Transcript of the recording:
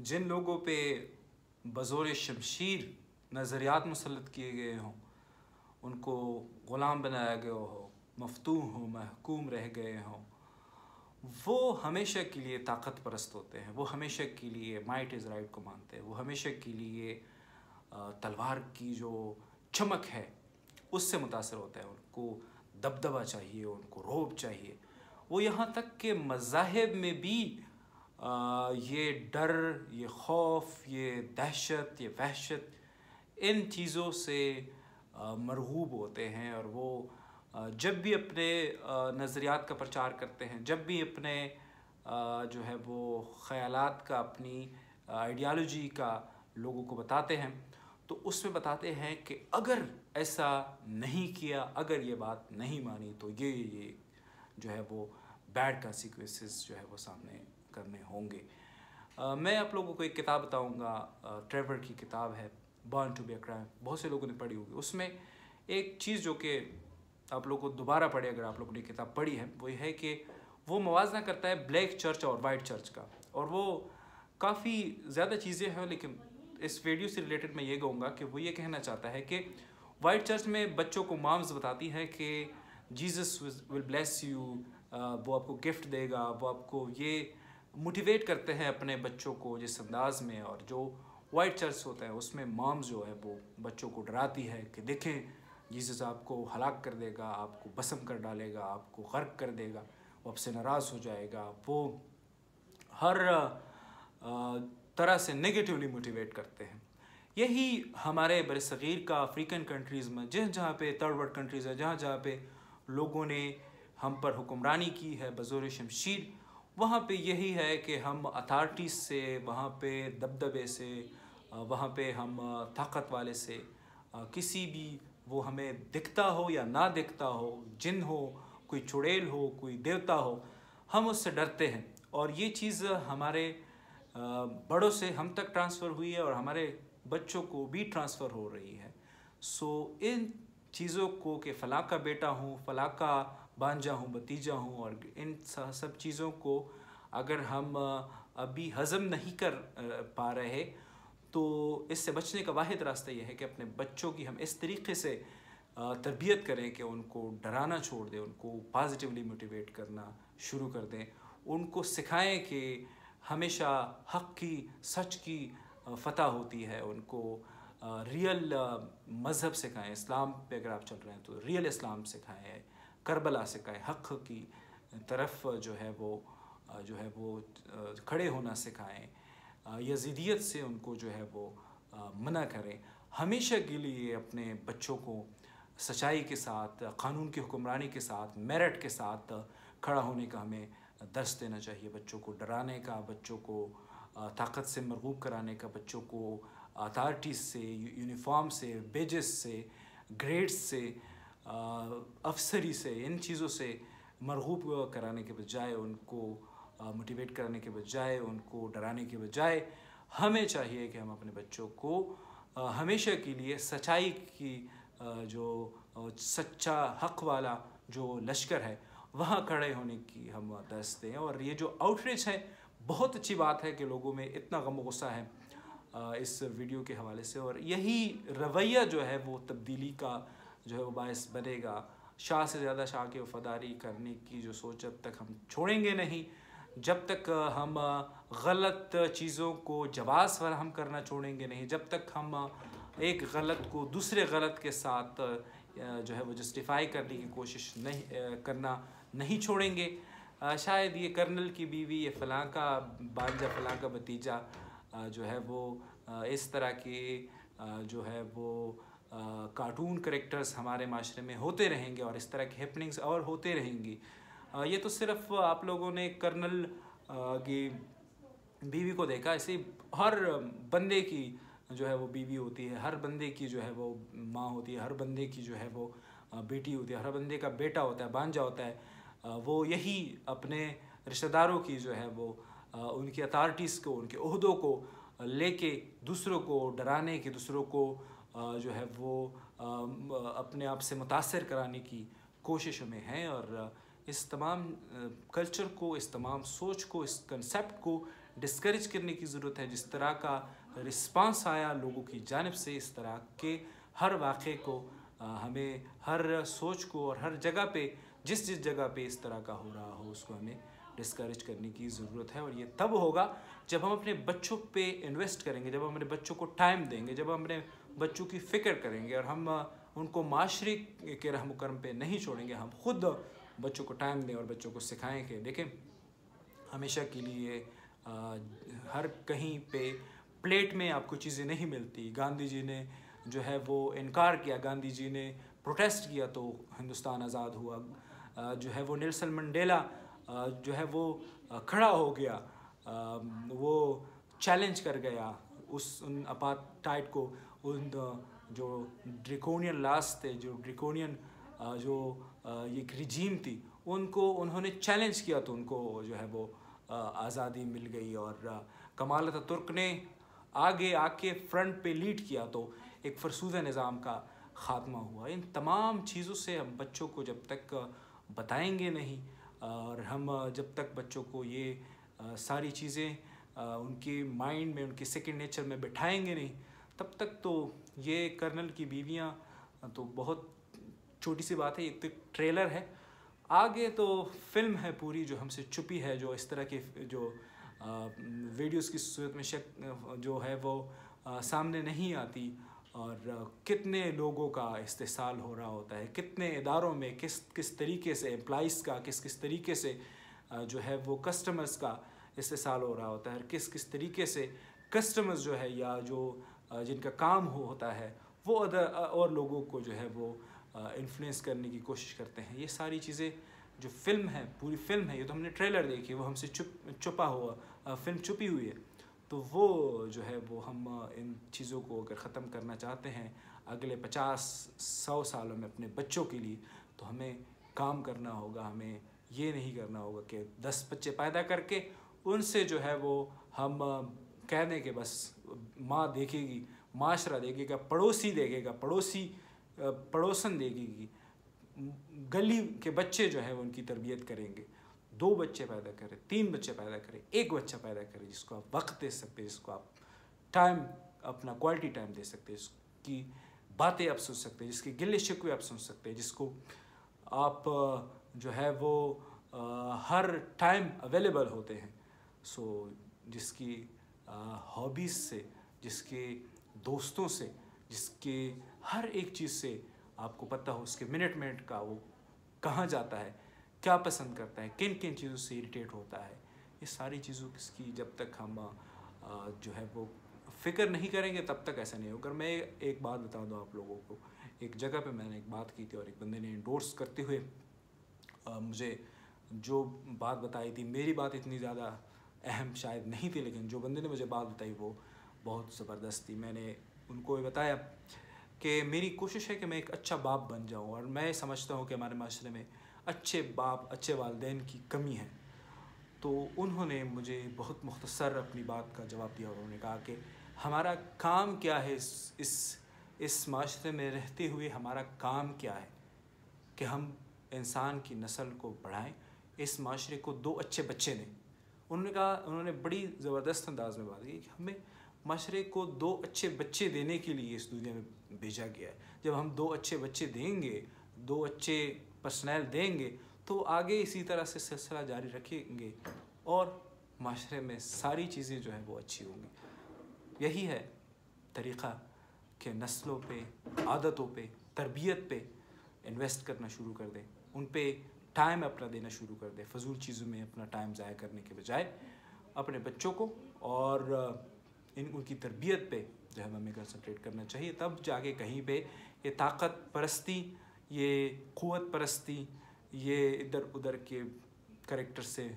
जिन लोगों पे बज़ोर शमशीर नज़रियात मुसलत किए गए हों, उनको ग़ुलाम बनाया गया हो मफतू हो, महकूम रह गए हों, वो हमेशा के लिए ताकत परस्त होते हैं, वो हमेशा के लिए माइट इज़ राइट को मानते हैं, वो हमेशा के लिए तलवार की जो चमक है, उससे मुतासर होता है, उनको दबदबा चाहिए, उनको रोब चाहिए। वो यहाँ तक के मज़ाहब में भी ये डर, ये खौफ, ये दहशत, ये वहशत, इन चीज़ों से मरहूब होते हैं और वो जब भी अपने नज़रियात का प्रचार करते हैं, जब भी अपने जो है वो ख़यालात का, अपनी आइडियालॉजी का लोगों को बताते हैं तो उसमें बताते हैं कि अगर ऐसा नहीं किया, अगर ये बात नहीं मानी तो ये ये जो है वो बैड कॉन्सिक्वेंसेस जो है वो सामने करने होंगे। मैं आप लोगों को एक किताब बताऊँगा। ट्रेवर की किताब है बॉर्न टू बी क्राइम बहुत से लोगों ने पढ़ी होगी। उसमें एक चीज़ जो कि आप लोग को दोबारा पढ़े, अगर आप लोगों ने किताब पढ़ी है, वो है कि वो मुवजना करता है ब्लैक चर्च और वाइट चर्च का। और वो काफ़ी ज़्यादा चीज़ें हैं, लेकिन इस वीडियो से रिलेटेड मैं ये कहूँगा कि वो ये कहना चाहता है कि वाइट चर्च में बच्चों को माम्स बताती हैं कि जीसस विल ब्लेस यू वो आपको गिफ्ट देगा, वो आपको ये मोटिवेट करते हैं अपने बच्चों को जिस अंदाज में और जो वाइट चर्च होता है, उसमें माम्स जो है, वो बच्चों को डराती है कि देखें जीसस आपको हलाक कर देगा, आपको बसम कर डालेगा, आपको गर्क कर देगा, वो आपसे नाराज़ हो जाएगा। वो हर तरह से नेगेटिवली मोटिवेट करते हैं। यही हमारे बर सग़ीर का अफ्रीकन कंट्रीज़ में जहाँ जहाँ पे थर्ड वर्ल्ड कंट्रीज़ है, जहाँ जहाँ पे लोगों ने हम पर हुक्मरानी की है बज़ोर शमशीर वहाँ पे यही है कि हम अथार्टीज़ से, वहाँ पे दबदबे से वहाँ पे हम ताकत वाले से किसी भी वो हमें दिखता हो या ना दिखता हो, जिन हो, कोई चुड़ैल हो, कोई देवता हो, हम उससे डरते हैं। और ये चीज़ हमारे बड़ों से हम तक ट्रांसफ़र हुई है और हमारे बच्चों को भी ट्रांसफ़र हो रही है। सो इन चीज़ों को कि फ़लाँ का बेटा हूँ फ़लाँ का बांझा हूँ, भतीजा हूँ और इन सब चीज़ों को अगर हम अभी हज़म नहीं कर पा रहे तो इससे बचने का वाद रास्ता यह है कि अपने बच्चों की हम इस तरीके से तरबियत करें कि उनको डराना छोड़ दें, उनको पॉजिटिवली मोटिवेट करना शुरू कर दें। उनको सिखाएँ कि हमेशा हक की, सच की फ़तह होती है। उनको रियल मज़हब सिखाएँ। इस्लाम पे अगर आप चल रहे हैं तो रियल इस्लाम सिखाएँ। करबला सिखाएँ हक की तरफ़ जो है वो, जो है वो, खड़े होना सिखाएँ, यजीदियत से उनको जो है वो, मना करें। हमेशा के लिए अपने बच्चों को सच्चाई के साथ, कानून की हुक्मरानी के साथ मेरिट के साथ खड़ा होने का हमें दर्स देना चाहिए। बच्चों को डराने का, बच्चों को ताकत से मरगूब कराने का, बच्चों को, अथार्टीज से, यूनिफॉर्म से, बेजेस से, ग्रेड्स से अफसरी से, इन चीज़ों से मरगूब कराने के बजाय, उनको मोटिवेट करने के बजाय, उनको डराने के बजाय हमें चाहिए कि हम अपने बच्चों को हमेशा के लिए सच्चाई की जो सच्चा हक वाला जो लश्कर है, वहाँ खड़े होने की हम दस दें। और ये जो आउटरीच है, बहुत अच्छी बात है कि लोगों में इतना गम गुस्सा है इस वीडियो के हवाले से। और यही रवैया जो है, वो तब्दीली का जो है वो बायस बनेगा। शाह से ज़्यादा शाह की वफादारी करने की जो सोच अब तक हम छोड़ेंगे नहीं। जब तक हम गलत चीज़ों को जवाब फराहम करना छोड़ेंगे नहीं, जब तक हम एक गलत को दूसरे गलत के साथ जो है वो जस्टिफाई करने की कोशिश नहीं करना नहीं छोड़ेंगे। शायद ये कर्नल की बीवी, ये फ़लाँ का बांजा, फ़लाँ का भतीजा जो है वो इस तरह के जो है वो कार्टून करेक्टर्स हमारे माशरे में होते रहेंगे और इस तरह की हैपनिंग्स और होते रहेंगी। ये तो सिर्फ़ आप लोगों ने कर्नल की बीवी को देखा, ऐसे हर बंदे की जो है वो बीवी होती है, हर बंदे की जो है वो माँ होती है, हर बंदे की जो है वो बेटी होती है, हर बंदे का बेटा होता है बांझा होता है। वो यही अपने रिश्तेदारों की जो है वो उनकी अथॉरिटीज़ को, उनके अहदों को लेके, दूसरों को डराने के, दूसरों को जो है वो अपने आप से मुतासर कराने की कोशिश में हैं और इस तमाम कल्चर को, इस तमाम सोच को, इस कंसेप्ट को डिस्करेज करने की ज़रूरत है। जिस तरह का रिस्पांस आया लोगों की जानब से, इस तरह के हर वाक़े को हमें हर सोच को और हर जगह पे, जिस जिस जगह पे इस तरह का हो रहा हो, उसको हमें डिस्करेज करने की ज़रूरत है और ये तब होगा जब हम अपने बच्चों पे इन्वेस्ट करेंगे जब हम अपने बच्चों को टाइम देंगे जब हम अपने बच्चों की फ़िक्र करेंगे और हम उनको माशरे के रहम करम पे नहीं छोड़ेंगे हम खुद बच्चों को टाइम दें और बच्चों को सिखाएँ कि देखें हमेशा के लिए आ, हर कहीं पे प्लेट में आपको चीज़ें नहीं मिलती। गांधी जी ने जो है वो इनकार किया। गांधी जी ने प्रोटेस्ट किया तो हिंदुस्तान आज़ाद हुआ। जो है वो नेल्सन मंडेला जो है वो खड़ा हो गया। वो चैलेंज कर गया उस उन अपार्टाइड को। उन जो ड्रिकोनियन लास थे, जो ड्रिकोनियन जो एक रिजीम थी, उनको, उन्होंने चैलेंज किया तो उनको जो है वो आज़ादी मिल गई और कमाल तुर्क ने आगे आके फ्रंट पे लीड किया तो एक फरसूद निज़ाम का ख़ात्मा हुआ। इन तमाम चीज़ों से हम बच्चों को जब तक बताएँगे नहीं और हम जब तक बच्चों को ये सारी चीज़ें उनके माइंड में, उनके सेकेंड नेचर में बिठाएँगे नहीं, तब तक तो ये कर्नल की बीवियाँ तो बहुत छोटी सी बात है, एक तो ट्रेलर है। आगे तो फ़िल्म है पूरी जो हमसे छुपी है, जो इस तरह के, जो वीडियोस की सूरत में शक, जो है वो सामने नहीं आती। और कितने लोगों का इस्तेसाल हो रहा होता है? कितने इदारों में किस किस तरीके से एम्प्लॉज़ का, किस किस तरीके से जो है वो कस्टमर्स का इस्तेसाल हो रहा होता है? किस किस तरीके से कस्टमर्स जो है या जो जिनका काम हो, होता है, वो अदर और लोगों को जो है वो इन्फ्लुएंस करने की कोशिश करते हैं? ये सारी चीज़ें जो फ़िल्म है, पूरी फ़िल्म है, ये तो हमने ट्रेलर देखी वो हमसे चुप, छुपा हुआ फ़िल्म छुपी हुई है। तो वो जो है, वो हम इन चीज़ों को अगर ख़त्म करना चाहते हैं अगले पचास, सौ सालों में अपने बच्चों के लिए तो हमें काम करना होगा, हमें ये नहीं करना होगा कि दस बच्चे पैदा करके उनसे जो है, वो हम कह दें कि बस, माँ देखेगी, माशरा देखेगा, पड़ोसी देखेगा, पड़ोसी पड़ोसन देखेगी, गली के बच्चे जो है उनकी तरबियत करेंगे। दो बच्चे पैदा करें, तीन बच्चे पैदा करें, एक बच्चा पैदा करें जिसको आप वक्त दे सकते हैं, जिसको आप टाइम अपना क्वालिटी टाइम दे सकते हैं, जिसकी बातें आप सुन सकते हैं, जिसके गिले शिकवे आप सुन सकते हैं, जिसको आप जो है वो हर टाइम अवेलेबल होते हैं। सो जिसकी हॉबीज़ से, जिसके दोस्तों से, जिसके हर एक चीज़ से आपको पता हो, उसके मिनट मिनट का वो कहाँ जाता है क्या पसंद करता है? किन किन चीज़ों से इरीटेट होता है? ये सारी चीज़ों की जब तक हम जो है वो फ़िक्र नहीं करेंगे तब तक ऐसा नहीं होगा। मैं एक बात बता दूँ आप लोगों को। एक जगह पे मैंने एक बात की थी और एक बंदे ने इंडोर्स करते हुए आ, मुझे जो बात बताई थी मेरी बात इतनी ज़्यादा अहम शायद नहीं थी लेकिन जो बंदे ने मुझे बात बताई वो बहुत ज़बरदस्त थी। मैंने उनको ये बताया कि मेरी कोशिश है कि मैं एक अच्छा बाप बन जाऊँ और मैं समझता हूँ कि हमारे माशरे में अच्छे बाप, अच्छे वालदेन की कमी है। तो उन्होंने मुझे बहुत मुख्तसर अपनी बात का जवाब दिया और उन्होंने कहा कि हमारा काम क्या है इस इस इस माशरे में रहते हुए हमारा काम क्या है कि हम इंसान की नस्ल को बढ़ाएँ, इस माशरे को दो अच्छे बच्चे दें। उन्होंने कहा, उन्होंने बड़ी ज़बरदस्त अंदाज में बात की कि हमें माशरे को दो अच्छे बच्चे देने के लिए इस दुनिया में भेजा गया है। जब हम दो अच्छे बच्चे देंगे दो अच्छे पर्सनल देंगे तो आगे इसी तरह से सिलसिला जारी रखेंगे और माशरे में सारी चीज़ें जो हैं वो अच्छी होंगी। यही है तरीक़ा कि नस्लों पे, आदतों पे, तरबियत पे इन्वेस्ट करना शुरू कर दें। उन पर टाइम अपना देना शुरू कर दें। फजूल चीज़ों में अपना टाइम ज़ाया करने के बजाय अपने बच्चों को और इन, उनकी तरबियत पे जो है हमें कंसनट्रेट करना चाहिए। तब जाके कहीं पे ये ताकत, परस्ती ये क़ुत परस्ती ये इधर उधर के करेक्टर से